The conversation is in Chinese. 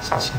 小仙